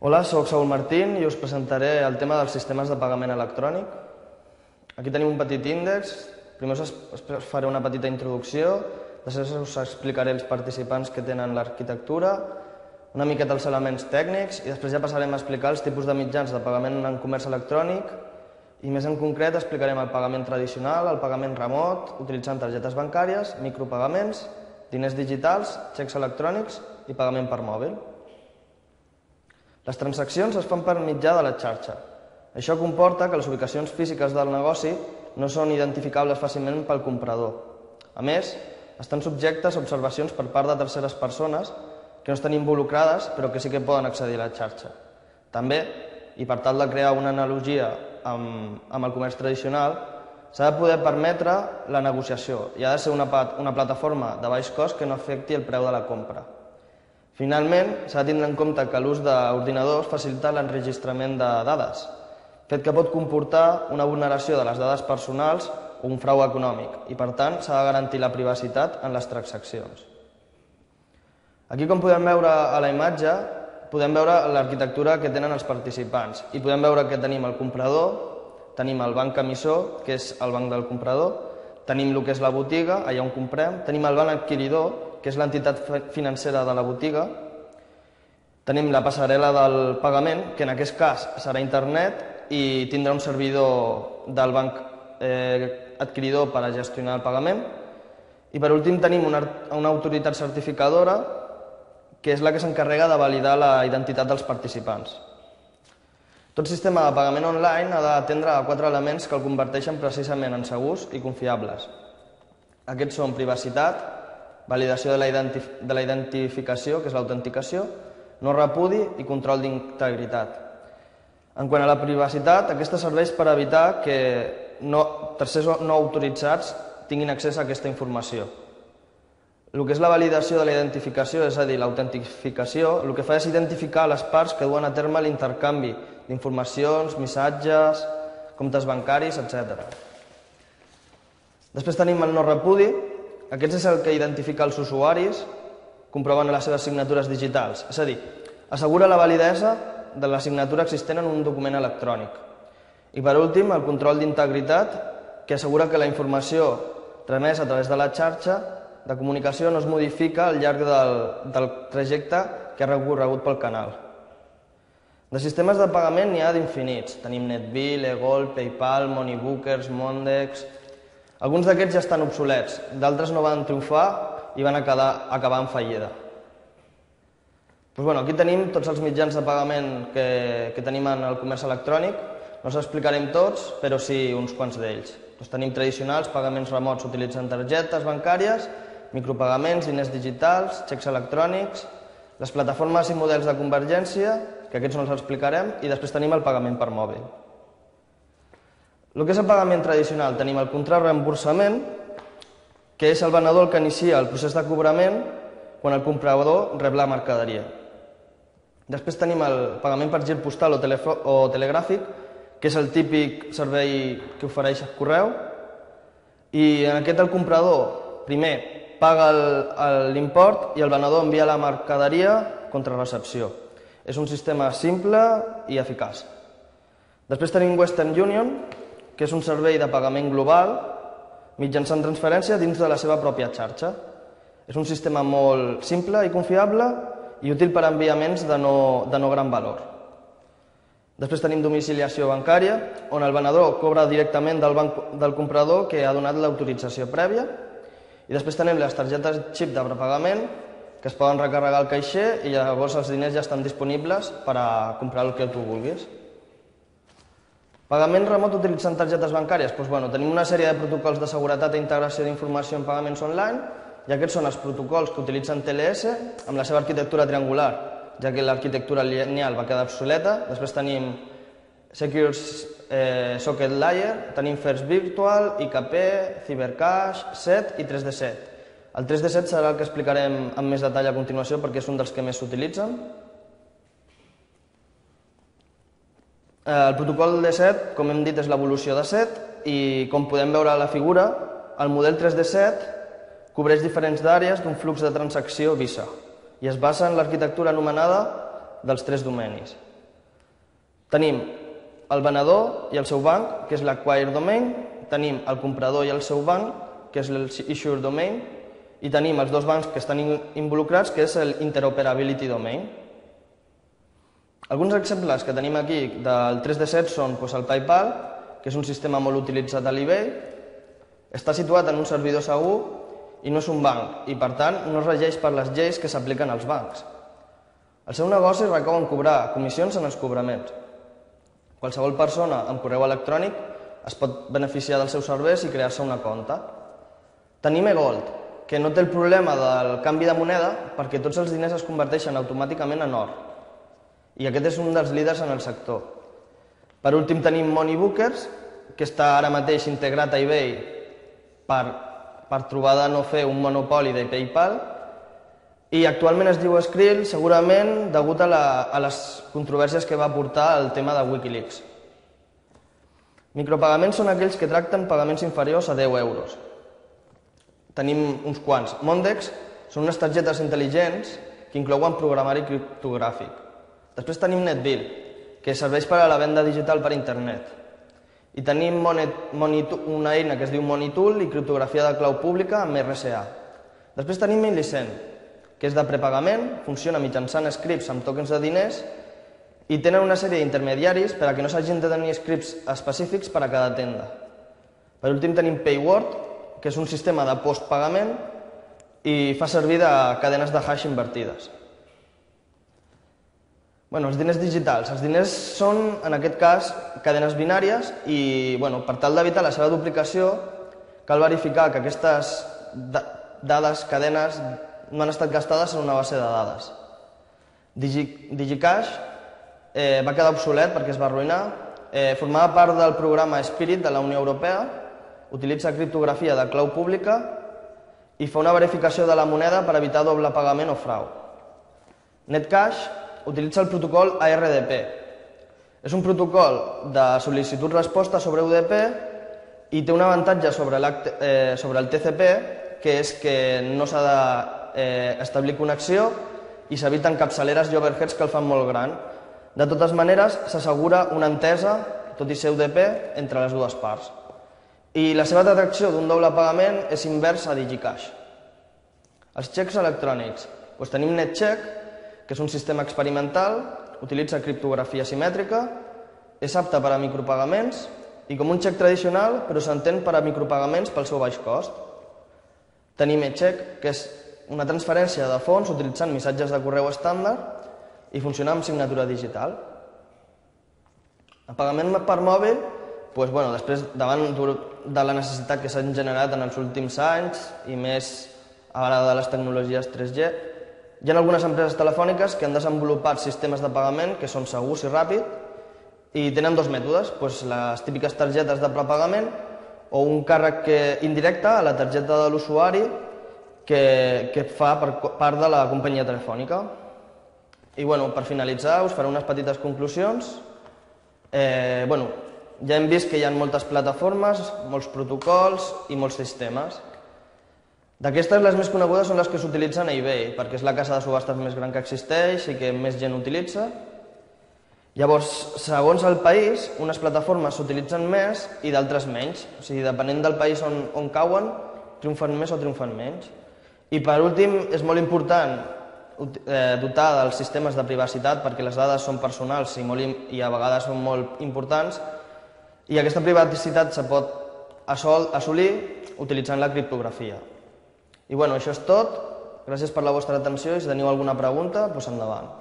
Hola, sóc Saúl Martín i us presentaré el tema dels sistemes de pagament electrònic. Aquí tenim un petit índex, primer us us faré una petita introducció, després us explicaré els participants que tenen l'arquitectura, una miqueta els elements tècnics i després ja passarem a explicar els tipus de mitjans de pagament en comerç electrònic i més en concret explicarem el pagament tradicional, el pagament remot, utilitzant targetes bancàries, micropagaments, diners digitals, xecs electrònics i pagament per mòbil. Les transaccions es fan per mitjà de la xarxa. Això comporta que les ubicacions físiques del negoci no són identificables fàcilment pel comprador. A més, estan subjectes a observacions per part de terceres persones que no estan involucrades però que sí que poden accedir a la xarxa. També, i per tal de crear una analogia amb, amb el comerç tradicional, s'ha de poder permetre la negociació i ha de ser una, una plataforma de baix cost que no afecti el preu de la compra. Finalment, s'ha de tindre en compte que l'ús d'ordinadors facilita l'enregistrament de dades, fet que pot comportar una vulneració de les dades personals o un frau econòmic, i per tant s'ha de garantir la privacitat en les transaccions. Aquí, com podem veure a la imatge, podem veure l'arquitectura que tenen els participants i podem veure que tenim el comprador, tenim el banc emissor, que és el banc del comprador, tenim el que és la botiga, allà on comprem, tenim el banc adquiridor, que és l'entitat financera de la botiga. Tenim la passarel·la del pagament, que en aquest cas serà internet i tindrà un servidor del banc eh, adquiridor per a gestionar el pagament. I per últim tenim una, una autoritat certificadora que és la que s'encarrega de validar la identitat dels participants. Tot sistema de pagament online ha d'atendre a quatre elements que el converteixen precisament en segurs i confiables. Aquests són privacitat, validació de la, identif de la identificació, que és l'autenticació, no repudi i control d'integritat. En quant a la privacitat, aquesta serveix per evitar que no, tercers no autoritzats tinguin accés a aquesta informació. El que és la validació de la identificació, és a dir, l'autentificació, el que fa és identificar les parts que duen a terme l'intercanvi d'informacions, missatges, comptes bancaris, etc. Després tenim el no repudi, aquest és el que identifica els usuaris comprovant les seves signatures digitals, és a dir, assegura la validesa de la signatura existent en un document electrònic. I per últim, el control d'integritat, que assegura que la informació tramesa a través de la xarxa de comunicació no es modifica al llarg del, del trajecte que ha recorregut pel canal. De sistemes de pagament n'hi ha d'infinits. Tenim NetBill, eGold, PayPal, Moneybookers, Mondex, alguns d'aquests ja estan obsolets, d'altres no van triomfar i van acabar, acabar en fallida. Pues bueno, aquí tenim tots els mitjans de pagament que, que tenim en el comerç electrònic. No els explicarem tots, però sí uns quants d'ells. Doncs tenim tradicionals, pagaments remots utilitzant targetes bancàries, micropagaments, diners digitals, xecs electrònics, les plataformes i models de convergència, que aquests no els explicarem, i després tenim el pagament per mòbil. El que és el pagament tradicional, tenim el contrarreemborsament, que és el venedor el que inicia el procés de cobrament quan el comprador rep la mercaderia. Després tenim el pagament per gir postal o, o telegràfic, que és el típic servei que ofereix el correu, i en aquest el comprador primer paga l'import i el venedor envia la mercaderia contra recepció. És un sistema simple i eficaç. Després tenim Western Union, que és un servei de pagament global mitjançant transferència dins de la seva pròpia xarxa. És un sistema molt simple i confiable i útil per a enviaments de no, de no gran valor. Després tenim domiciliació bancària, on el venedor cobra directament del banc del comprador que ha donat l'autorització prèvia. I després tenim les targetes xip de prepagament, que es poden recarregar al caixer i llavors els diners ja estan disponibles per a comprar el que tu vulguis. Pagament remot utilitzant targetes bancàries? Doncs, bueno, tenim una sèrie de protocols de seguretat i integració d'informació en pagaments online i aquests són els protocols que utilitzen TLS amb la seva arquitectura triangular, ja que l'arquitectura lineal va quedar obsoleta. Després tenim Secure eh, Socket Layer, tenim First Virtual, IKP, Cybercash, SET i 3D7. El 3D7 serà el que explicarem amb més detall a continuació perquè és un dels que més s'utilitzen. Eh, el protocol de set, com hem dit, és l'evolució de set i com podem veure a la figura, el model 3 de set cobreix diferents àrees d'un flux de transacció Visa i es basa en l'arquitectura anomenada dels tres domenis. Tenim el venedor i el seu banc, que és l'acquire domain, tenim el comprador i el seu banc, que és l'issuer domain, i tenim els dos bancs que estan involucrats, que és l'interoperability domain. Alguns exemples que tenim aquí del 3D7 són doncs, el PayPal, que és un sistema molt utilitzat a l'eBay, està situat en un servidor segur i no és un banc, i per tant no es regeix per les lleis que s'apliquen als bancs. El seu negoci recau en cobrar comissions en els cobraments. Qualsevol persona amb correu electrònic es pot beneficiar dels seus serveis i crear-se una compta. Tenim eGold, que no té el problema del canvi de moneda perquè tots els diners es converteixen automàticament en or. I aquest és un dels líders en el sector. Per últim tenim Moneybookers, que està ara mateix integrat a eBay per, per trobar de no fer un monopoli de PayPal, i actualment es diu Skrill segurament degut a, la, a les controvèrsies que va portar el tema de Wikileaks. Micropagaments són aquells que tracten pagaments inferiors a 10 euros. Tenim uns quants. Mondex són unes targetes intel·ligents que inclouen programari criptogràfic. Després tenim NetBill, que serveix per a la venda digital per internet. I tenim Monet, Monitool, una eina que es diu Monitool i criptografia de clau pública amb RSA. Després tenim MailLicent, que és de prepagament, funciona mitjançant scripts amb tokens de diners i tenen una sèrie d'intermediaris per a que no s'hagin de tenir scripts específics per a cada tenda. Per últim tenim Payword, que és un sistema de postpagament i fa servir de cadenes de hash invertides. Bueno, els diners digitals. Els diners són, en aquest cas, cadenes binàries i, bueno, per tal d'evitar la seva duplicació, cal verificar que aquestes dades, cadenes, no han estat gastades en una base de dades. Digi, DigiCash eh, va quedar obsolet perquè es va arruïnar, eh, formava part del programa Spirit de la Unió Europea, utilitza criptografia de clau pública i fa una verificació de la moneda per evitar doble pagament o frau. Netcash utilitza el protocol ARDP. És un protocol de sol·licitud-resposta sobre UDP i té un avantatge sobre, eh, sobre el TCP, que és que no s'ha de eh, connexió i s'eviten capçaleres i overheads que el fan molt gran. De totes maneres, s'assegura una entesa, tot i ser UDP, entre les dues parts. I la seva detecció d'un doble pagament és inversa a DigiCash. Els xecs electrònics. Doncs tenim NetCheck, que és un sistema experimental, utilitza criptografia simètrica, és apte per a micropagaments i com un xec tradicional, però s'entén per a micropagaments pel seu baix cost. Tenim eCheck, que és una transferència de fons utilitzant missatges de correu estàndard i funcionar amb signatura digital. El pagament per mòbil, doncs, bueno, després, davant de la necessitat que s'han generat en els últims anys i més a l'hora de les tecnologies 3G, hi ha algunes empreses telefòniques que han desenvolupat sistemes de pagament que són segurs i ràpid i tenen dos mètodes, doncs les típiques targetes de prepagament o un càrrec que, indirecte a la targeta de l'usuari que, que fa per part de la companyia telefònica. I bueno, per finalitzar us faré unes petites conclusions. Eh, bueno, ja hem vist que hi ha moltes plataformes, molts protocols i molts sistemes. D'aquestes, les més conegudes són les que s'utilitzen a eBay, perquè és la casa de subhastes més gran que existeix i que més gent utilitza. Llavors, segons el país, unes plataformes s'utilitzen més i d'altres menys. O sigui, depenent del país on, on cauen, triomfen més o triomfen menys. I per últim, és molt important eh, dotar dels sistemes de privacitat perquè les dades són personals i, molt, i a vegades són molt importants i aquesta privacitat se pot assolir utilitzant la criptografia. I bueno, això és tot. Gràcies per la vostra atenció i si teniu alguna pregunta, doncs endavant.